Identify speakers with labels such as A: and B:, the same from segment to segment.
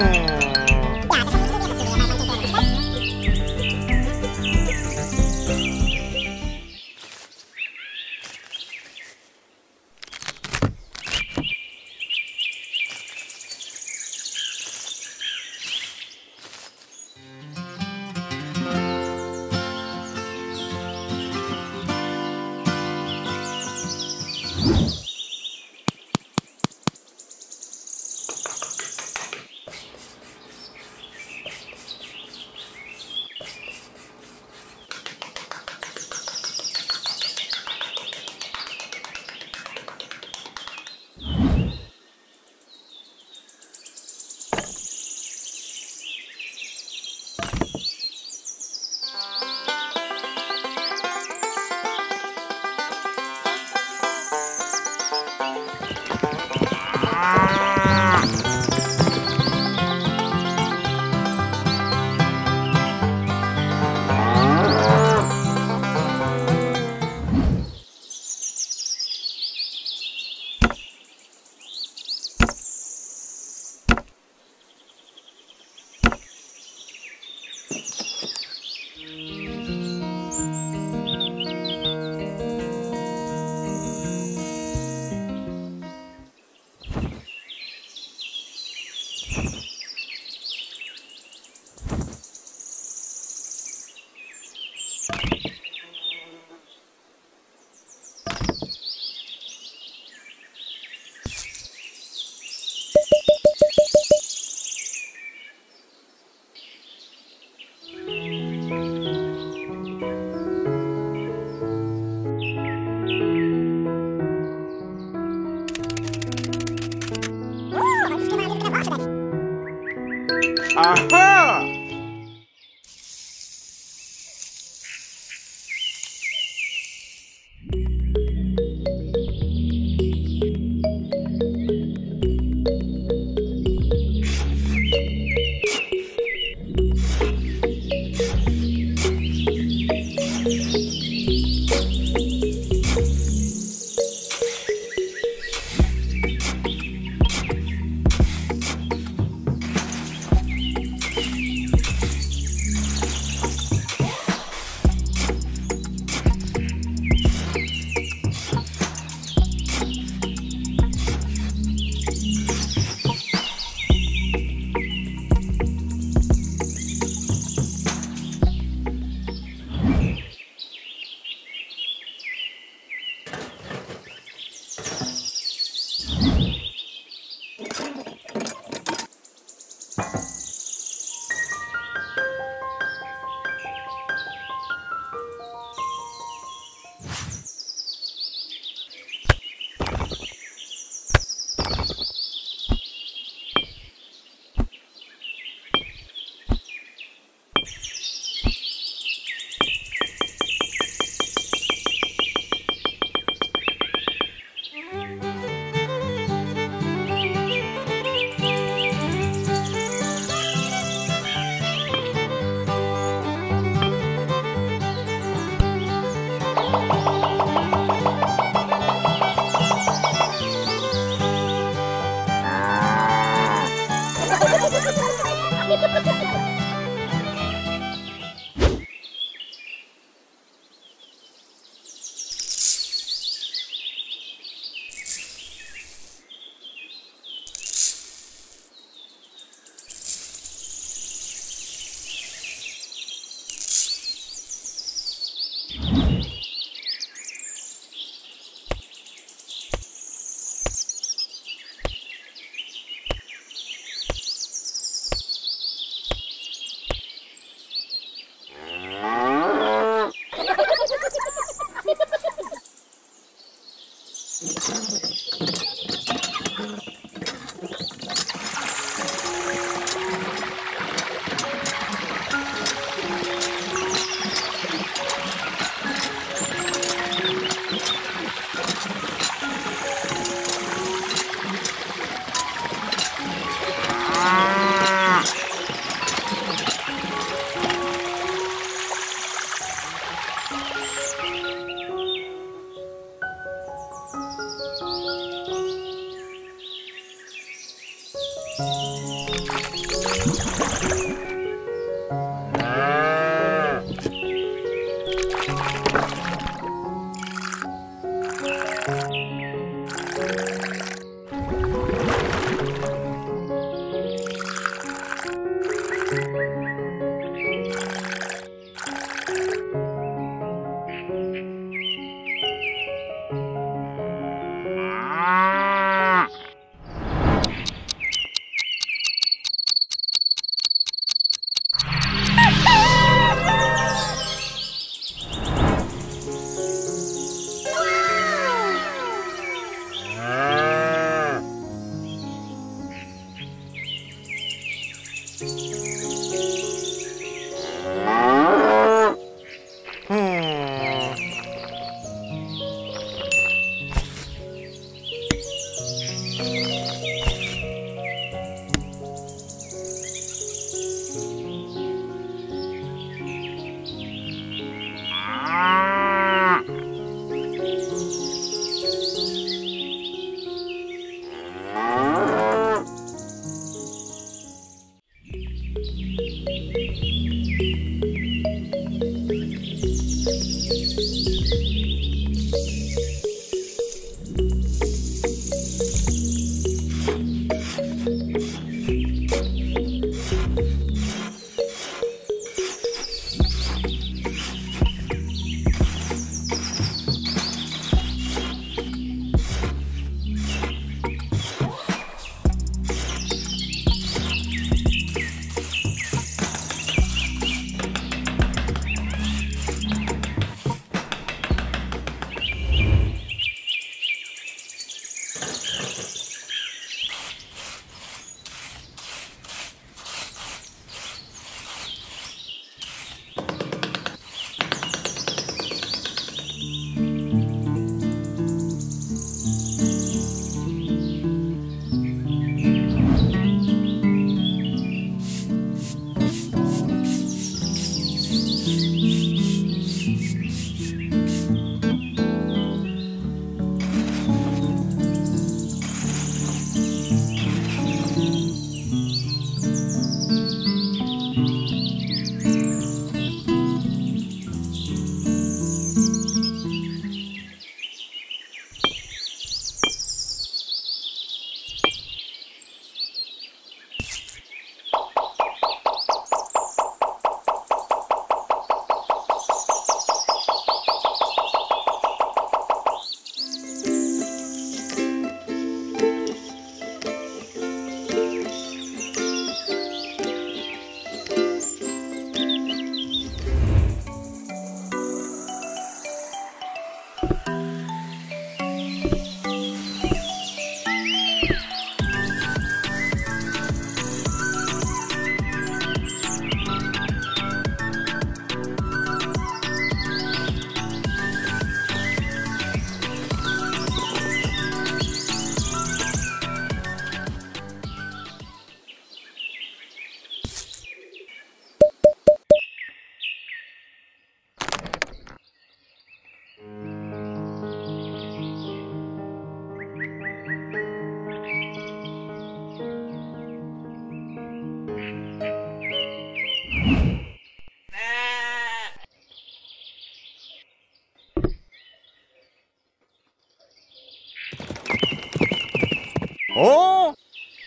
A: Aha!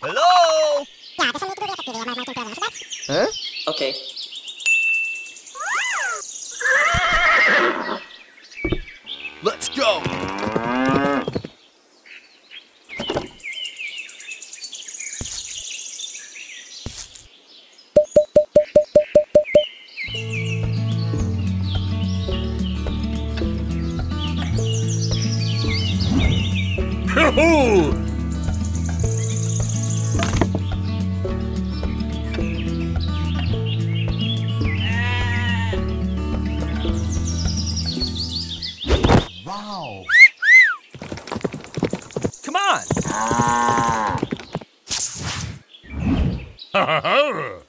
A: Hello?
B: Huh? Okay.
A: Ha ha ha!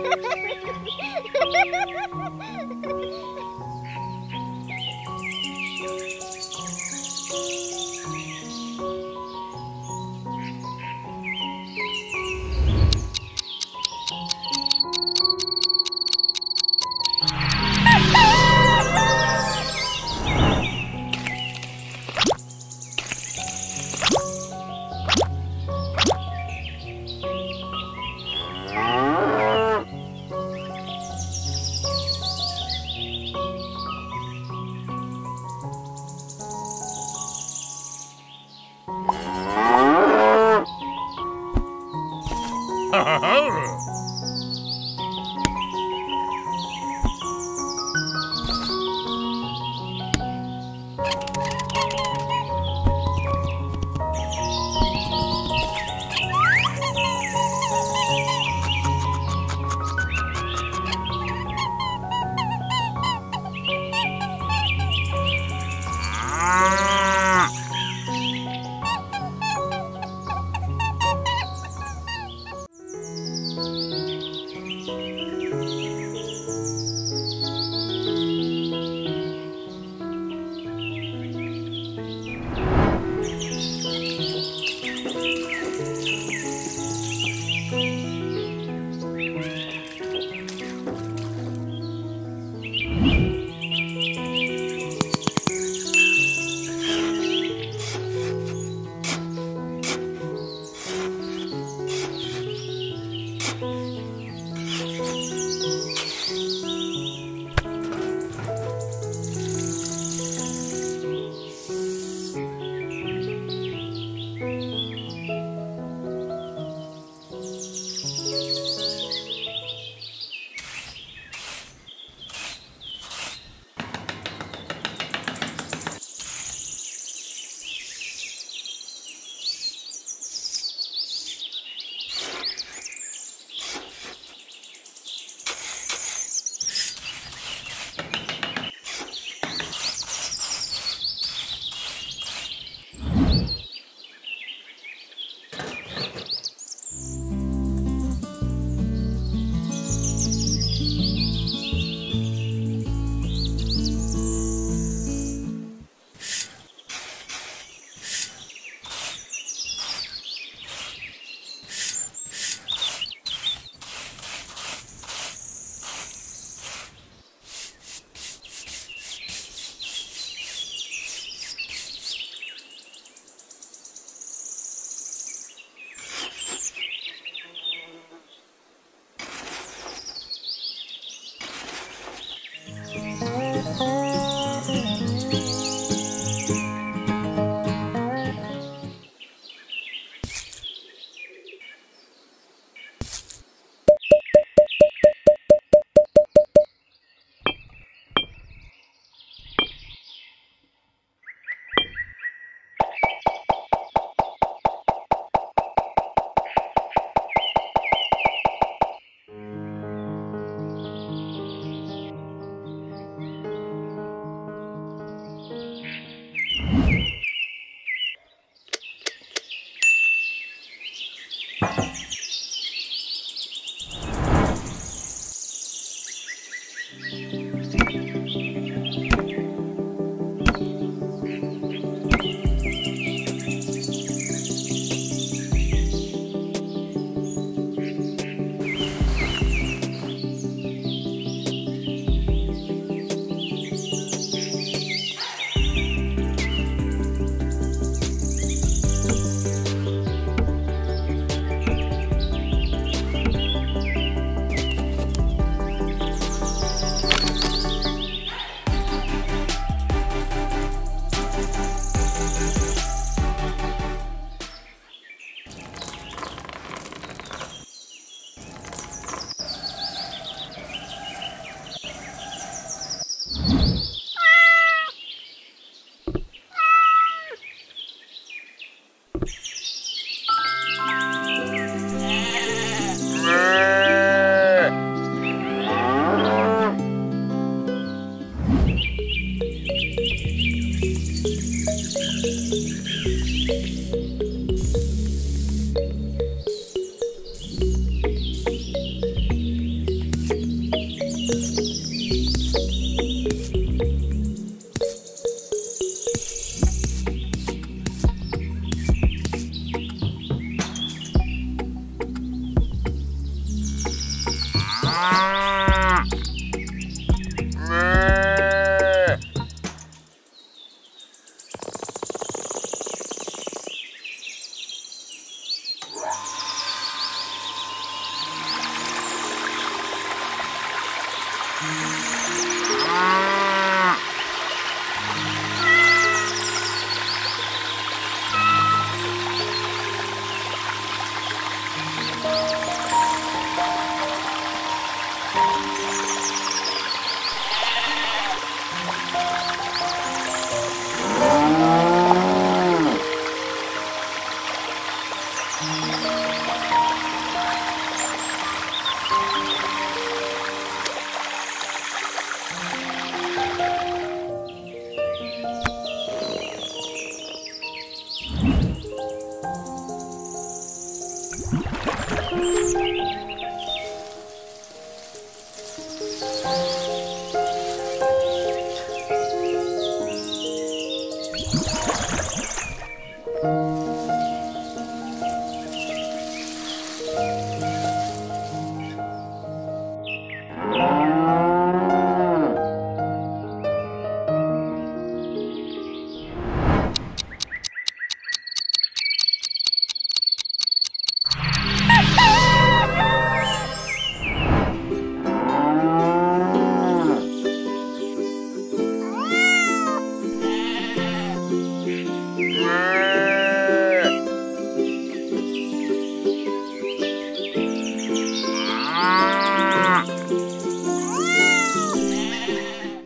C: Ah.